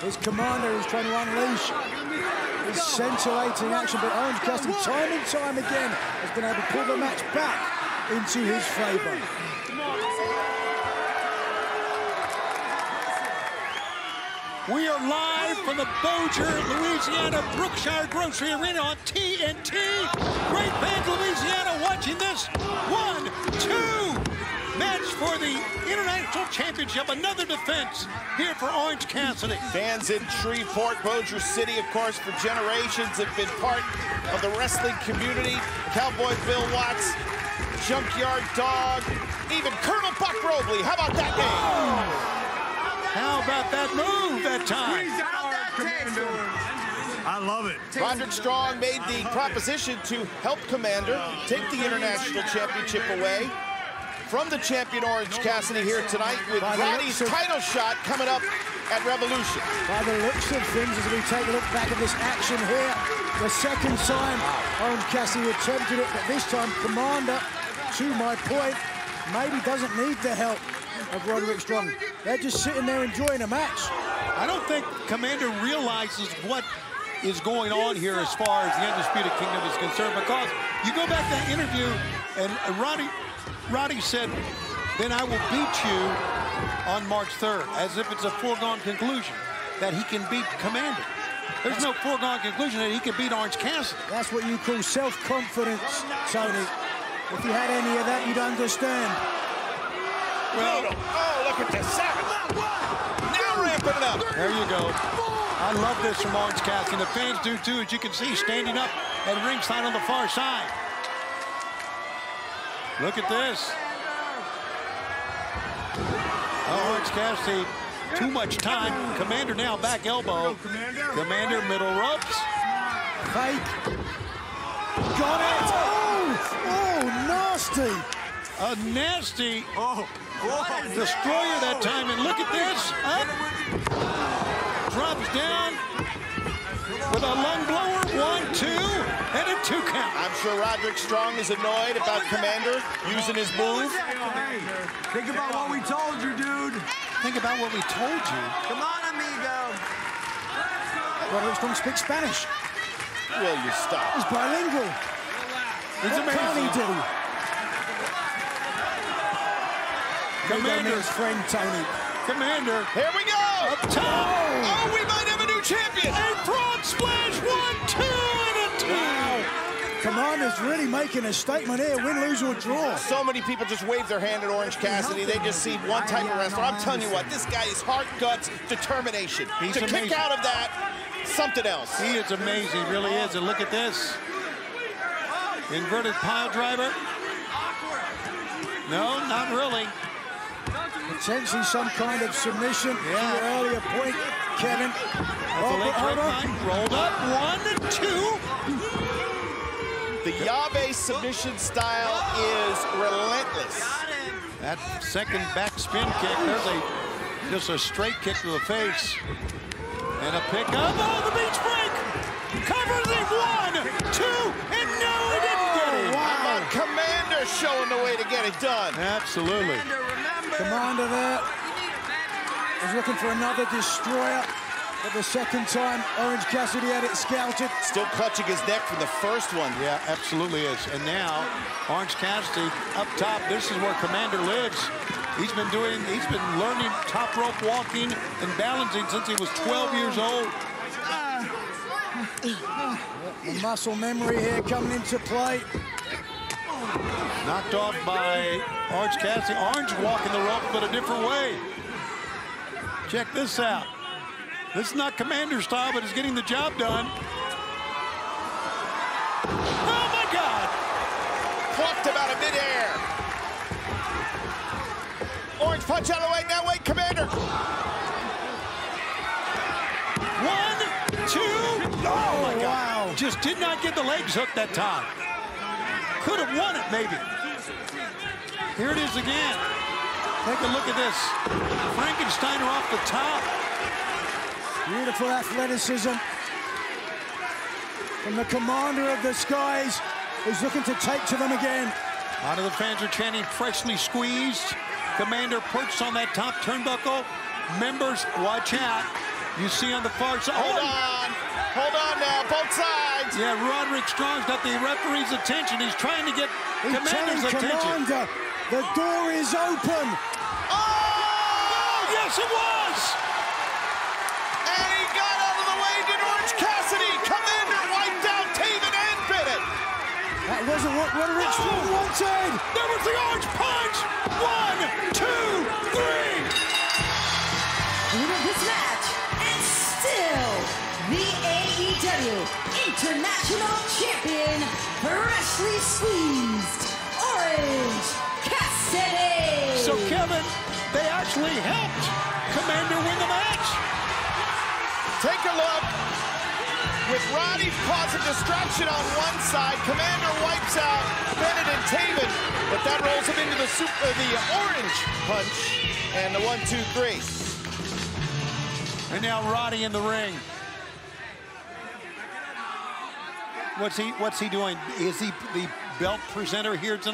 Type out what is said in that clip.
His Komander is trying to unleash his scintillating action, but Orange Cassidy, time and time again, has been able to pull the match back into his favour. We are live from the Bossier, Louisiana Brookshire Grocery Arena on TNT. Great fans Louisiana the International Championship. Another defense here for Orange Cassidy. Fans in Shreveport, Bossier City, of course, for generations have been part of the wrestling community. Cowboy Bill Watts, Junkyard Dog, even Colonel Buck Robley. How about that name? How about that move that time? I love it. Roderick Strong made the proposition to help Komander take the International Championship away from the champion Orange Cassidy here tonight with Roddy's title shot coming up at Revolution. By the looks of things, as we take a look back at this action here, the second time Orange Cassidy attempted it, but this time Komander, to my point, maybe doesn't need the help of Roderick Strong. They're just sitting there enjoying a match. I don't think Komander realizes what is going on here as far as the Undisputed Kingdom is concerned because you go back to that interview and Roddy, Roddy said, then I will beat you on March 3rd, as if it's a foregone conclusion that he can beat Komander. There's no foregone conclusion that he can beat Orange Cassidy. That's what you call self-confidence, Tony. If you had any of that, you'd understand. Well, oh, look at this. Savage. Now ramping it up. There you go. I love this from Orange Cassidy. The fans do too, as you can see, standing up at ringside on the far side. Look at this. Oh, Orange Cassidy, too much time. Komander now back elbow. Komander middle ropes. Fake. Got it. Oh, oh, nasty. A nasty oh, oh. destroyer that time. And look at this. Up. Drops down with a lung blower. One, two, and a two count. I'm sure Roderick Strong is annoyed about Komander using his move. Think about what we told you, dude. Think about what we told you. Come on, amigo. Roderick Strong speaks Spanish. Will you stop? He's bilingual. It's what amazing. can he do? Komander. his friend Tony. Komander. Here we go. Up top. Oh, we might have a new champion. A frog splash. One, two, and a two. Komander's really making a statement here, win, lose, or draw. So many people just wave their hand at Orange Cassidy. They just see one type of wrestler. I'm telling you what, this guy is heart, guts, determination. He's to amazing. kick out of that, something else. He is amazing, really is. And look at this. Inverted pile driver. No, not really. Potentially some kind of submission Yeah. to your earlier point, Kevin. That's Oh, a late but hold on. Rolled up. One, two. The Yabe submission style is relentless. That second back spin kick. There's a just a straight kick to the face. And a pick up. Oh, the beach break. Covers it. One, two, and no, he didn't get it. How about Komander showing the way to get it done? Absolutely. Komander there is looking for another destroyer. But the second time, Orange Cassidy had it scouted. Still clutching his neck from the first one. Yeah, absolutely is. And now, Orange Cassidy up top. This is where Komander lives. He's been doing, he's been learning top rope walking and balancing since he was 12 years old. Ah. The muscle memory here coming into play. Knocked off by Orange Cassidy. Orange walking the rope, but a different way. Check this out. This is not Komander style, but he's getting the job done. Oh, my God. Plucked him out of midair. Orange punch out of the way. Now wait, Komander. One, two. Oh, my oh, God. Just did not get the legs hooked that time. Could have won it, maybe. Here it is again. Take a look at this. Frankensteiner off the top. Beautiful athleticism from the commander of the skies who's looking to take to them again. A lot of the fans are chanting freshly squeezed. Komander perched on that top turnbuckle. Members, watch out. You see on the far side. Hold oh, on. Hold on now. Both sides. Yeah, Roderick Strong's got the referee's attention. He's trying to get He's Komander's attention. Komander, the door is open. Oh, yes, it was. That wasn't what Roderick Strong wanted. There was the orange punch. One, two, three. Winner of this match and still the AEW International Champion, freshly squeezed Orange Cassidy. So, Kevin, they actually helped Komander win the match. With Roddy causing distraction on one side, Komander wipes out Bennett and Taven, but that rolls him into the super, uh, the orange punch and the one, two, three. And now Roddy in the ring. What's he what's he doing? Is he the belt presenter here tonight?